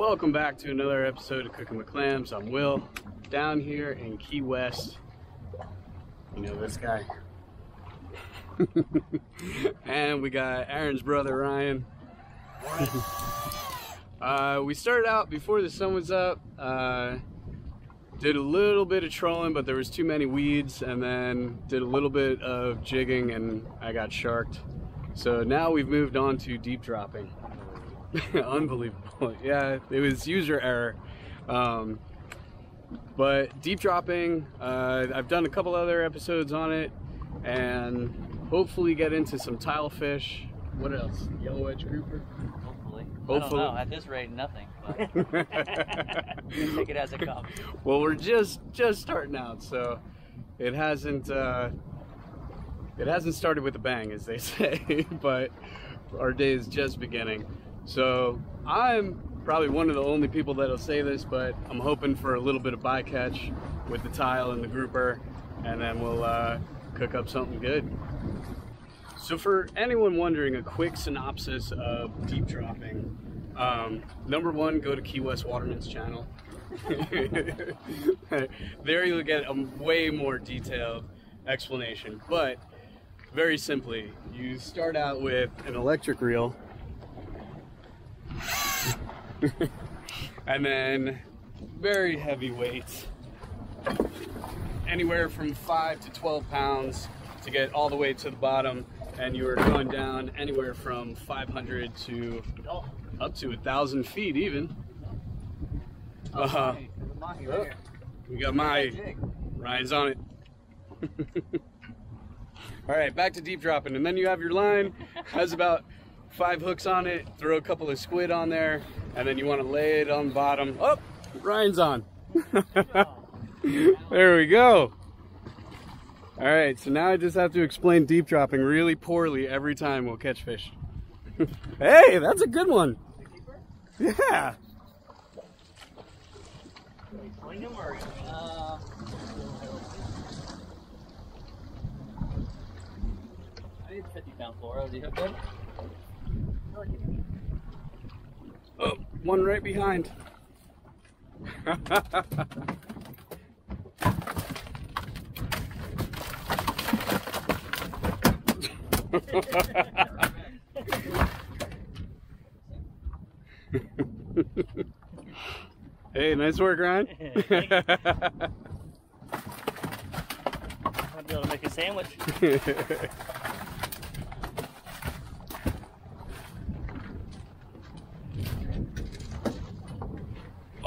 Welcome back to another episode of Cooking with Clams. I'm Will, down here in Key West. You know this guy. and we got Aaron's brother Ryan. uh, we started out before the sun was up. Uh, did a little bit of trolling, but there was too many weeds, and then did a little bit of jigging, and I got sharked. So now we've moved on to deep dropping. Unbelievable. Yeah, it was user error. Um, but deep dropping, uh, I've done a couple other episodes on it, and hopefully get into some tilefish. What else? Yellow edge grouper. Hopefully. Hopefully. I don't know. At this rate, nothing. But take it as it comes. well, we're just just starting out, so it hasn't uh, it hasn't started with a bang, as they say. but our day is just beginning. So I'm probably one of the only people that'll say this, but I'm hoping for a little bit of bycatch with the tile and the grouper, and then we'll uh, cook up something good. So for anyone wondering, a quick synopsis of deep dropping. Um, number one, go to Key West Waterman's channel. there you'll get a way more detailed explanation. But very simply, you start out with an electric reel and then very heavy weights, anywhere from 5 to 12 pounds to get all the way to the bottom and you are going down anywhere from 500 to up to a thousand feet even. Uh huh. we got my Ryan's on it. All right, back to deep dropping, and then you have your line has about five hooks on it. Throw a couple of squid on there, and then you want to lay it on bottom. Oh, Ryan's on. there we go. All right, so now I just have to explain deep dropping really poorly every time we'll catch fish. hey, that's a good one. Yeah. Uh, I need 50 pound fluoro. Oh, one right behind. hey, nice work, Ryan. I'll be able to make a sandwich.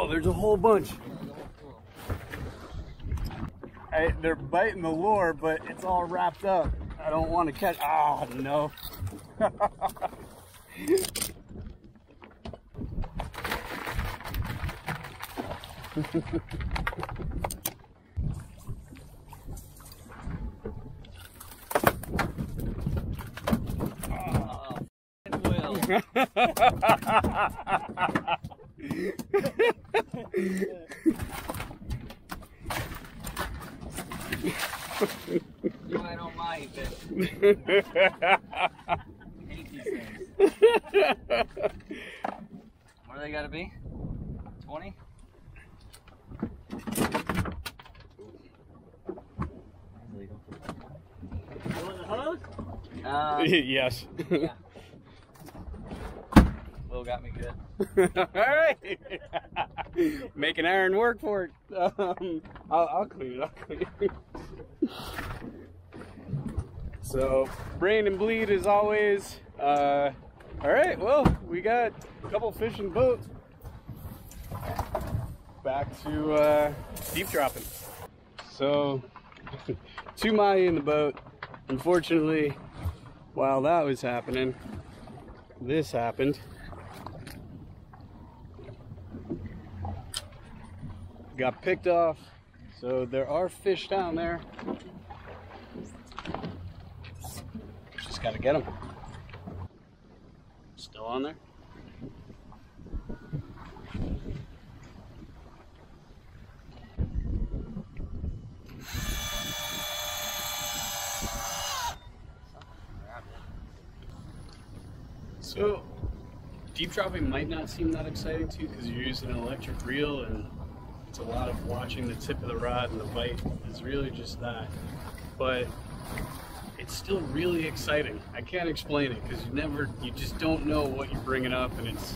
oh, there's a whole bunch. Hey, they're biting the lure, but it's all wrapped up. I don't want to catch. Oh, no. Oh, Will. You I don't mind it. Hate these things. Where do they gotta be? 20? Uh, yes. yeah. Will got me good. All right. Making Aaron work for it. Um, I'll, I'll clean it. I'll clean it. so, brain and bleed as always. Uh, all right. Well, we got a couple fish in the boat. Back to uh, deep dropping. So, two Mahi in the boat. Unfortunately, while that was happening, this happened. Got picked off, so there are fish down there. Just gotta get them. Still on there? So, deep dropping might not seem that exciting to you because you're using an electric reel and a lot of watching the tip of the rod and the bite is really just that. But it's still really exciting. I can't explain it because you never, you just don't know what you're bringing up and it's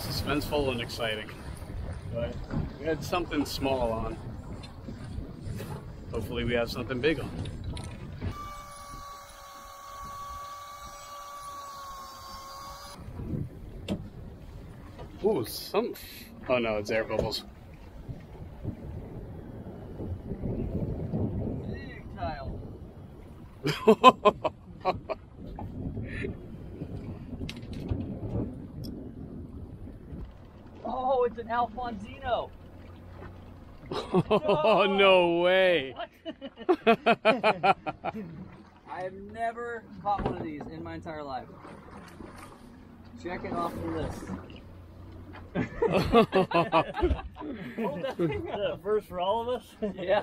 suspenseful and exciting. But we had something small on. Hopefully we have something big on. Ooh, some. Oh no, it's air bubbles. Big tile. Oh, it's an Alfonsino. oh no way! I have never caught one of these in my entire life. Check it off the list. Hold that thing up. First for all of us? Yeah,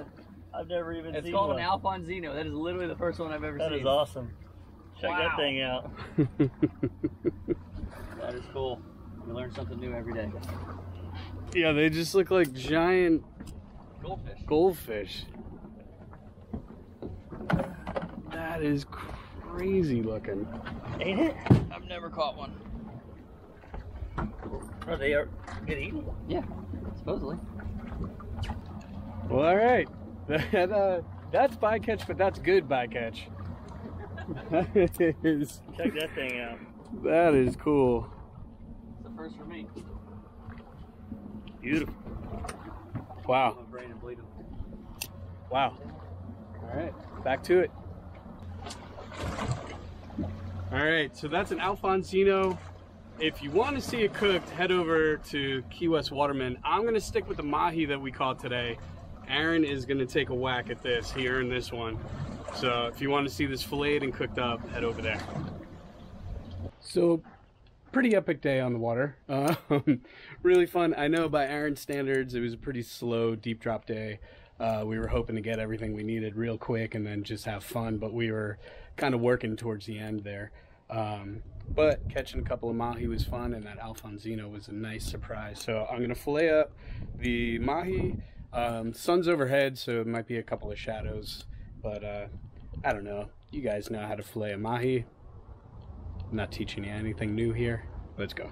I've never even it's seen called one. an Alfonsino. That is literally the first one I've ever That seen. is awesome. Check Wow. that thing out. That is cool. You learn something new every day. yeah, they just look like giant Goldfish. goldfish. That is crazy looking. Ain't it? I've never caught one. Are they are get eaten? Yeah, supposedly. Well, all right. That, uh, that's bycatch, but that's good bycatch. That is, Check that thing out. that is cool. It's the first for me. Beautiful. Wow. Brain and bleeding. Wow. All right, back to it. All right, so that's an Alfonsino. If you want to see it cooked, head over to Key West Waterman. I'm going to stick with the mahi that we caught today. Aaron is going to take a whack at this. He earned this one. So if you want to see this filleted and cooked up, head over there. So pretty epic day on the water. Um, really fun. I know by Aaron's standards, it was a pretty slow deep drop day. Uh, we were hoping to get everything we needed real quick and then just have fun, but we were kind of working towards the end there. Um, but catching a couple of mahi was fun, and that Alfonsino was a nice surprise. So I'm gonna fillet up the mahi. Um, sun's overhead, so it might be a couple of shadows, but uh, I don't know. You guys know how to fillet a mahi. I'm not teaching you anything new here. Let's go.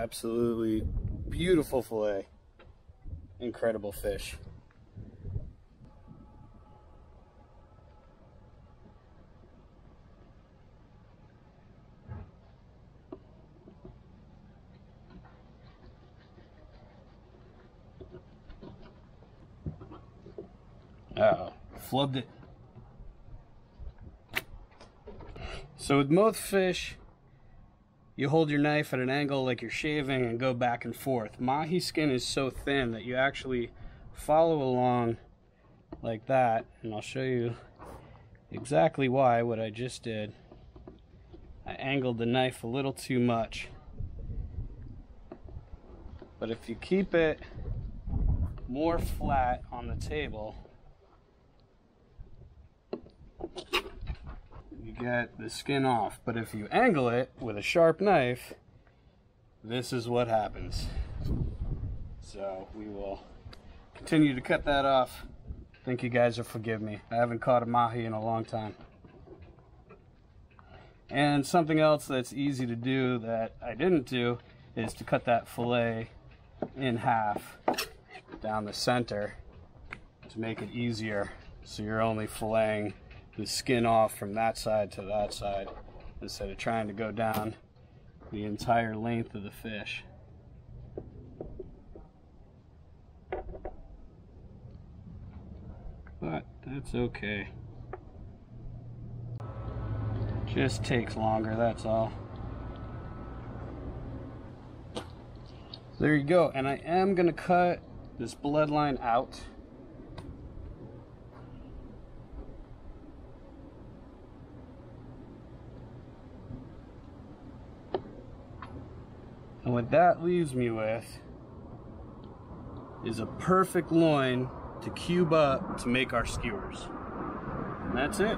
Absolutely beautiful fillet. Incredible fish. Oh, flubbed it. So with most fish, you hold your knife at an angle like you're shaving and go back and forth. Mahi skin is so thin that you actually follow along like that, and I'll show you exactly why what I just did. I angled the knife a little too much. But if you keep it more flat on the table, get the skin off. But if you angle it with a sharp knife, this is what happens. So we will continue to cut that off. I think you guys will forgive me. I haven't caught a mahi in a long time. And something else that's easy to do that I didn't do is to cut that fillet in half down the center to make it easier. So you're only filleting the skin off from that side to that side instead of trying to go down the entire length of the fish. But that's okay. Just takes longer, that's all. There you go, and I am gonna cut this bloodline out. And what that leaves me with is a perfect loin to cube up to make our skewers. And that's it.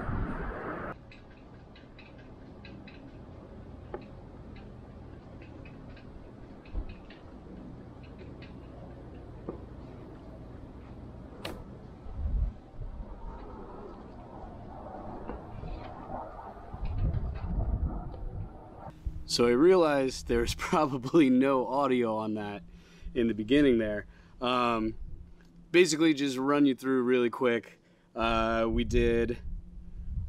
So I realized there's probably no audio on that in the beginning there. Um, basically, just run you through really quick. Uh, we did,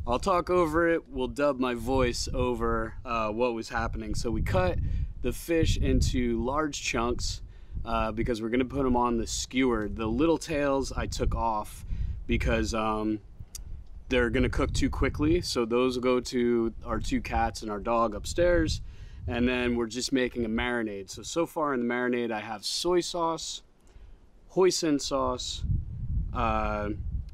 I'll talk over it, we'll dub my voice over uh, what was happening. So we cut the fish into large chunks uh, because we're gonna put them on the skewer. The little tails I took off because um, they're gonna cook too quickly. So those will go to our two cats and our dog upstairs. And then we're just making a marinade. So, so far in the marinade, I have soy sauce, hoisin sauce, uh,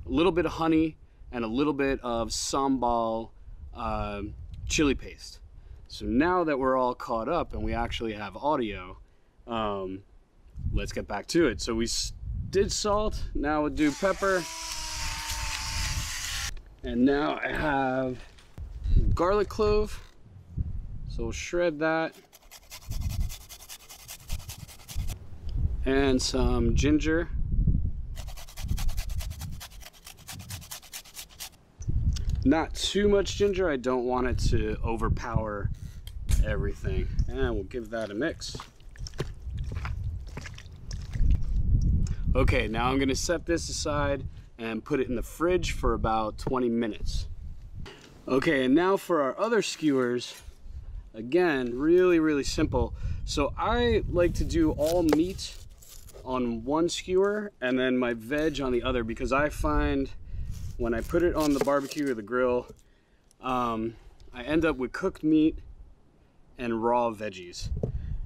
a little bit of honey, and a little bit of sambal uh, chili paste. So now that we're all caught up and we actually have audio, um, let's get back to it. So we did salt, now we'll do pepper. And now I have garlic clove. So we'll shred that. And some ginger. Not too much ginger. I don't want it to overpower everything. And we'll give that a mix. Okay, now I'm gonna set this aside and put it in the fridge for about 20 minutes. Okay, and now for our other skewers, again, really, really simple. So I like to do all meat on one skewer and then my veg on the other because I find when I put it on the barbecue or the grill, um, I end up with cooked meat and raw veggies,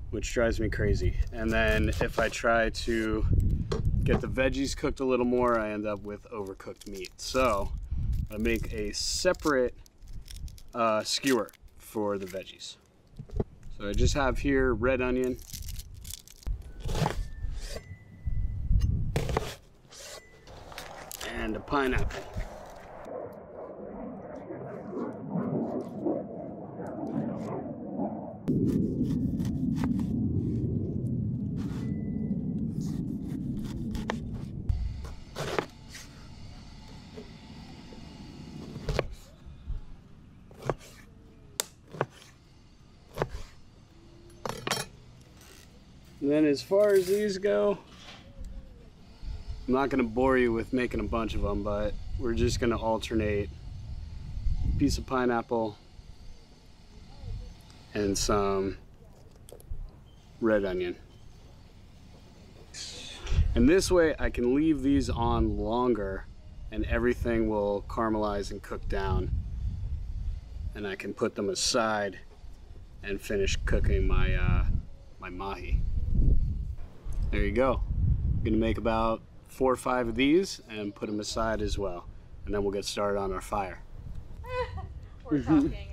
which drives me crazy. And then if I try to get the veggies cooked a little more, I end up with overcooked meat. So I make a separate uh, skewer for the veggies. So I just have here red onion. And a pineapple. Then as far as these go, I'm not gonna bore you with making a bunch of them, but we're just gonna alternate a piece of pineapple and some red onion. And this way I can leave these on longer and everything will caramelize and cook down. And I can put them aside and finish cooking my, uh, my mahi. There you go. I'm gonna make about four or five of these and put them aside as well. And then we'll get started on our fire. We're talking.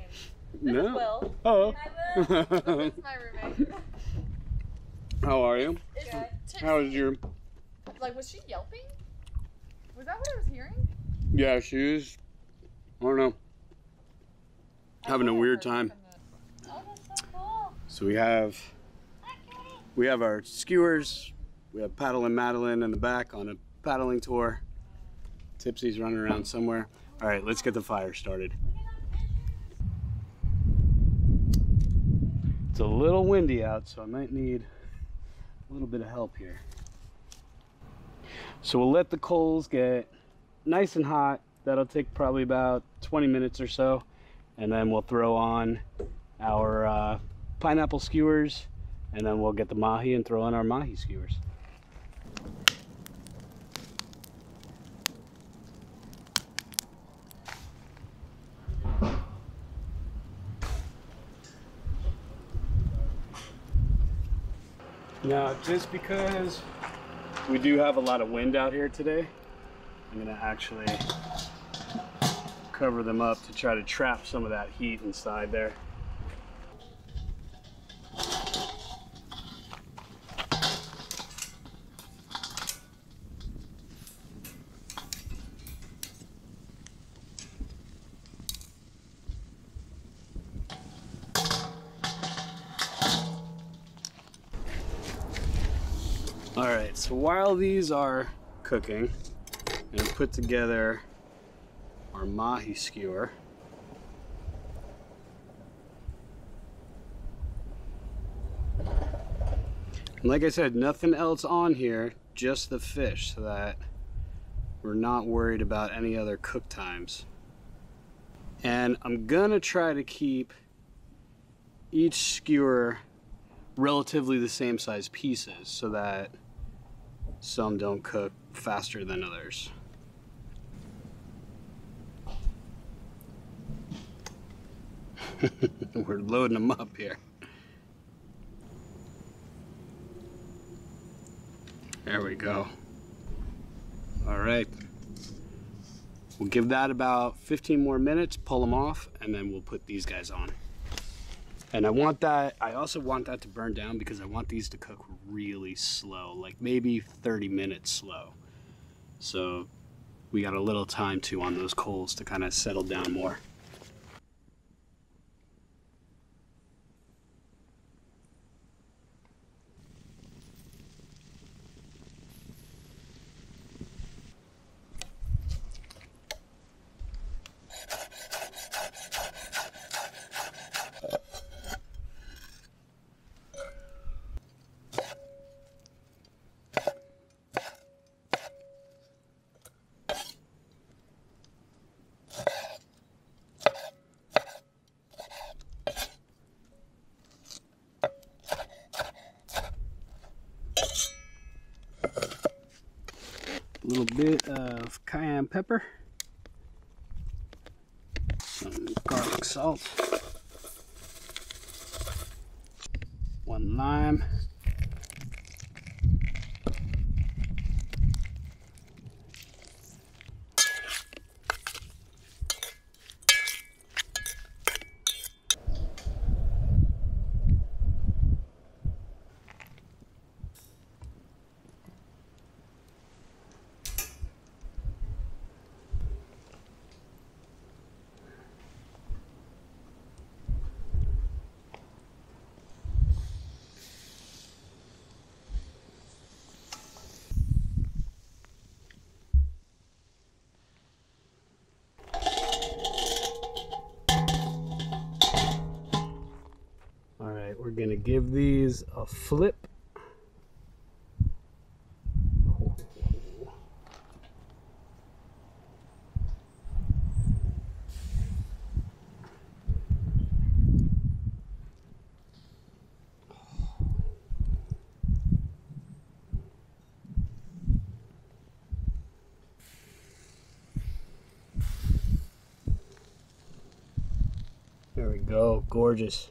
No. Will. Oh. Will. this is my roommate. How are you? Good. How is your Like, was she yelping? Was that what I was hearing? Yeah, she is I don't know. Having a weird time. Oh, that's so cool. So we have we have our skewers. We have Paddle and Madeline in the back on a paddling tour. Tipsy's running around somewhere. All right, let's get the fire started. It's a little windy out, so I might need a little bit of help here. So we'll let the coals get nice and hot. That'll take probably about 20 minutes or so. And then we'll throw on our uh, pineapple skewers, and then we'll get the mahi and throw in our mahi skewers. Now, just because we do have a lot of wind out here today, I'm gonna actually cover them up to try to trap some of that heat inside there. All right, so while these are cooking, I'm gonna put together our mahi skewer. And like I said, nothing else on here, just the fish, so that we're not worried about any other cook times. And I'm gonna try to keep each skewer relatively the same size pieces so that some don't cook faster than others. We're loading them up here. There we go. All right. We'll give that about 15 more minutes, pull them off, and then we'll put these guys on. And I want that, I also want that to burn down because I want these to cook really slow, like maybe 30 minutes slow. So we got a little time too on those coals to kind of settle down more. Little bit of cayenne pepper, some garlic salt, one lime, All we're gonna give these a flip. There we go, gorgeous.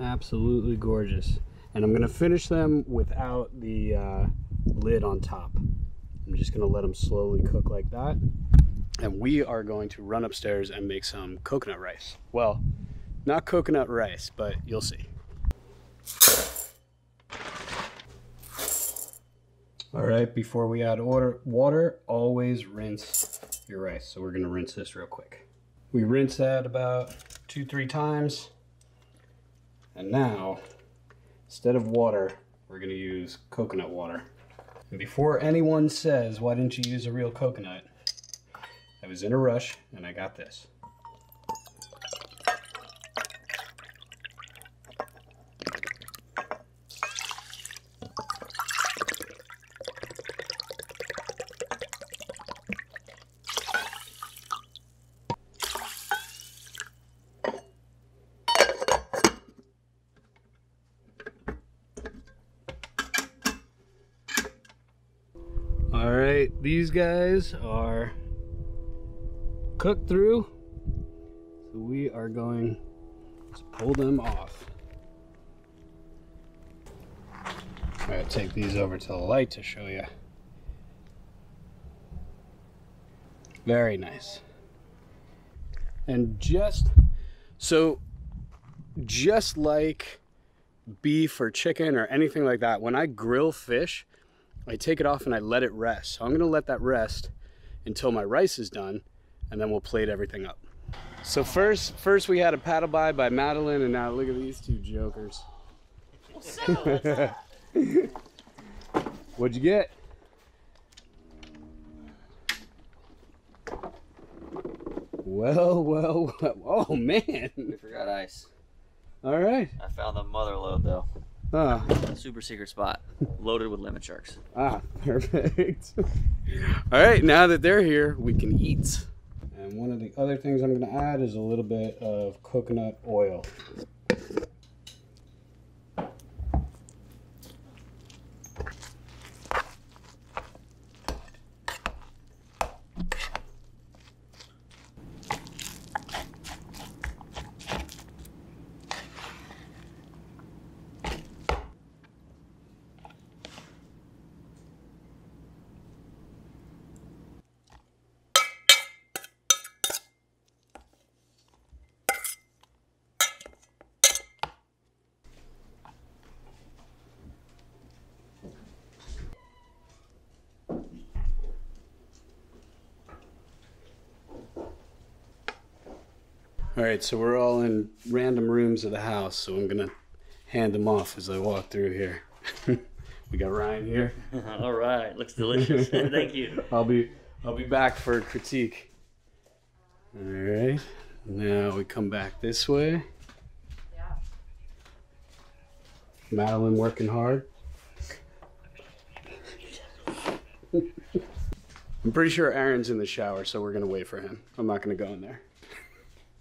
Absolutely gorgeous. And I'm gonna finish them without the uh, lid on top. I'm just gonna let them slowly cook like that. And we are going to run upstairs and make some coconut rice. Well, not coconut rice, but you'll see. All right, before we add water, always rinse your rice. So we're gonna rinse this real quick. We rinse that about two, three times. And now, instead of water, we're gonna use coconut water. And before anyone says, why didn't you use a real coconut? I was in a rush and I got this. These guys are cooked through. So we are going to pull them off. I'm gonna take these over to the light to show you. Very nice. And just so, just like beef or chicken or anything like that, when I grill fish, I take it off and I let it rest. So I'm gonna let that rest until my rice is done, and then we'll plate everything up. So first, first we had a paddle by by Madeline, and now look at these two jokers. What'd you get? Well, well, well. Oh man. We forgot ice. All right. I found the mother lode though. Ah, Super secret spot, loaded with lemon sharks. ah, perfect. All right, now that they're here, we can eat. And one of the other things I'm going to add is a little bit of coconut oil. All right, so we're all in random rooms of the house, so I'm going to hand them off as I walk through here. we got Ryan here. All right, looks delicious. Thank you. I'll be I'll be back for a critique. All right. Now we come back this way. Yeah. Madeline working hard. I'm pretty sure Aaron's in the shower, so we're gonna wait for him. I'm not gonna go in there.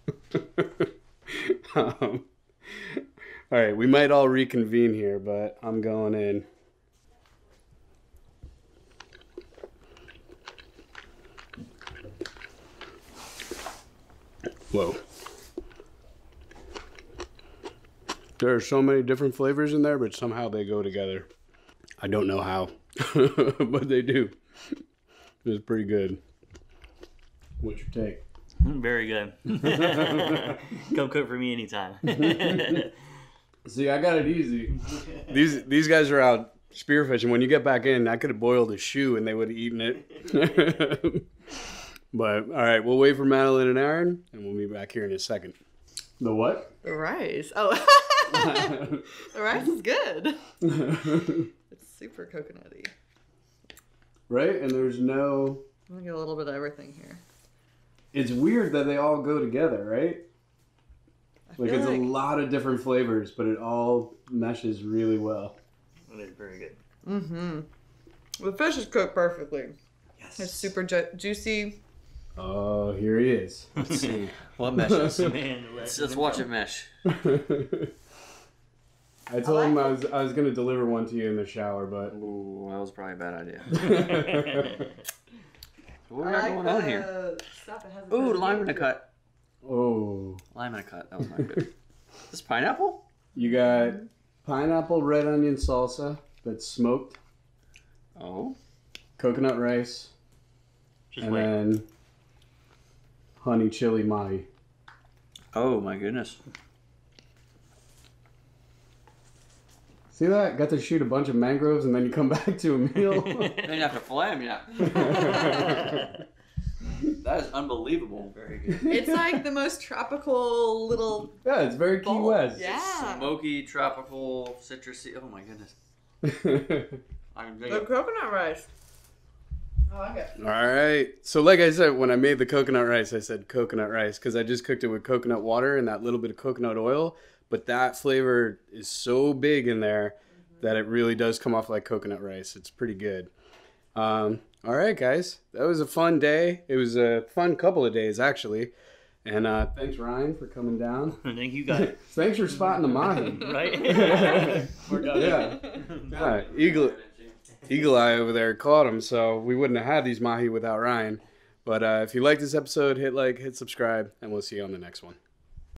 um, all right, we might all reconvene here, but I'm going in. Whoa. There are so many different flavors in there, but somehow they go together. I don't know how, but they do. It's pretty good. What's your take? Very good. Come cook for me anytime. See, I got it easy. these these guys are out spearfishing. When you get back in, I could have boiled a shoe and they would have eaten it. but all right, we'll wait for Madeline and Aaron, and we'll be back here in a second. The what? The rice. Oh, the rice is good. It's super coconutty. right? And there's no. I'm gonna get a little bit of everything here. It's weird that they all go together, right? Like feel it's a lot of different flavors, but it all meshes really well. It is very good. Mm-hmm. The fish is cooked perfectly. Yes. It's super ju- juicy. Oh, here he is. Let's see what meshes. Man, let's, let's watch it mesh. I told him I was I was gonna deliver one to you in the shower, but Ooh, that was probably a bad idea. What we got going on here? Stuff that has Ooh, lime in a cut. oh, Lime in a cut. That was not good. this pineapple? you got pineapple red onion salsa that's smoked, Oh. coconut rice, Just and wait. then honey chili mahi. Oh my goodness. See that? Got to shoot a bunch of mangroves and then you come back to a meal. Then you have to fillet 'em, yeah. That is unbelievable. Very good. It's like the most tropical little. yeah, it's very Key. West. Yeah. Smoky, tropical, citrusy. Oh my goodness. I can dig The it. coconut rice. Oh, I like it. All right. So, like I said, when I made the coconut rice, I said coconut rice because I just cooked it with coconut water and that little bit of coconut oil. But that flavor is so big in there that it really does come off like coconut rice. It's pretty good. Um, all right, guys. That was a fun day. It was a fun couple of days, actually. And uh, thanks, Ryan, for coming down. Thank you guys. thanks for spotting the mahi. Right? We're done. Yeah. Yeah, eagle, Eagle Eye over there caught him, so we wouldn't have had these mahi without Ryan. But uh, if you like this episode, hit like, hit subscribe, and we'll see you on the next one.